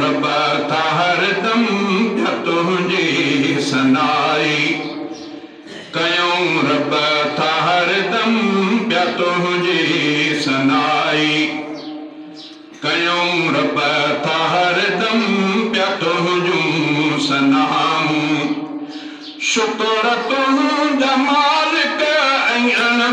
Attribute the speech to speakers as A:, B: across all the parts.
A: रब था हरदम पिया तुंहिंजी सनाई شڪر ۽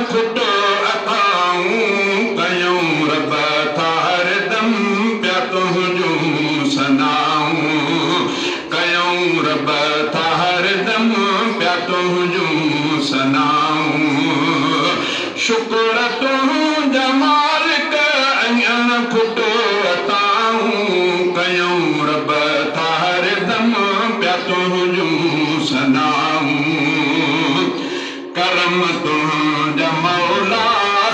A: کٽو اٿائون ڪيون رب ٿا هردم پيا تنهنجون سنائون. ڪيون رب ٿا هردم پيا تنهنجون سنائون. شڪر تنهنجا مالڪ ڪرم تنهنجا مولا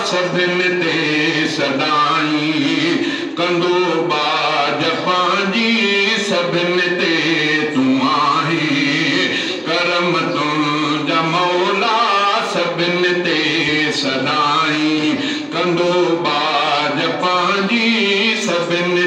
A: سڀني تي سدائين ڪندو باج پنهنجي سڀني تي تون آهين ڪرم تنهنجا مولا سڀني تي سدائين ڪندو باج پنهنجي سڀني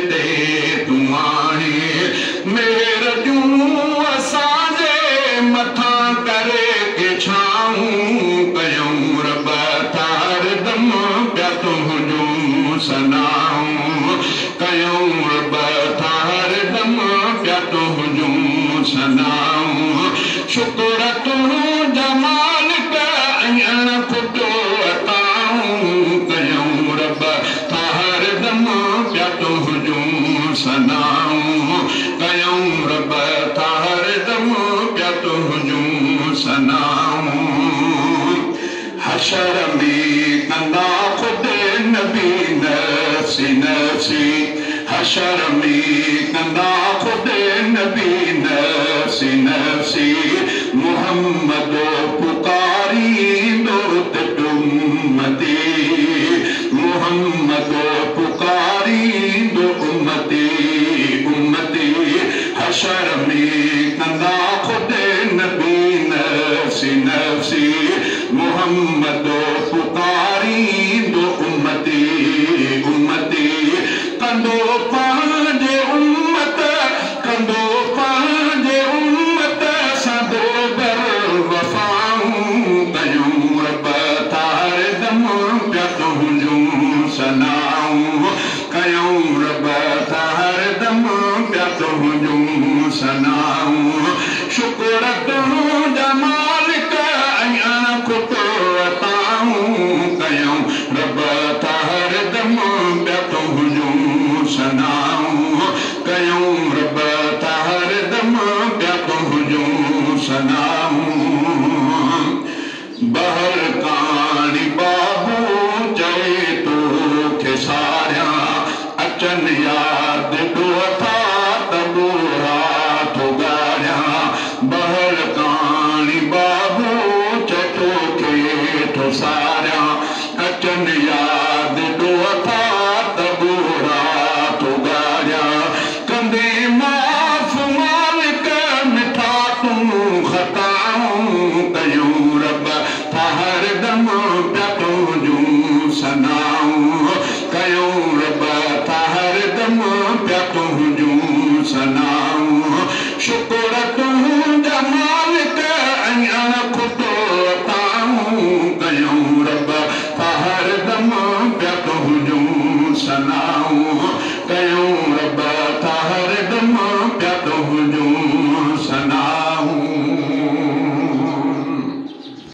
A: سنائون ڪيون رب دم پيا تنهنجون سنائون رب سنائون ڪيون رب سنائون حشر ڪندا ڪندا خود نبي نسي نسي محمد پڪاريندو ته امتي محمد پڪاريندو امتي امتي حشر ۾ سنائون شڪر تنهنجا مالڪ ۽ کٽو ڪيون رب تار دم پيا تنهنجون سنائون ڪيون رب تار دم پيا سنائون بهر ڪاڻي Colombia.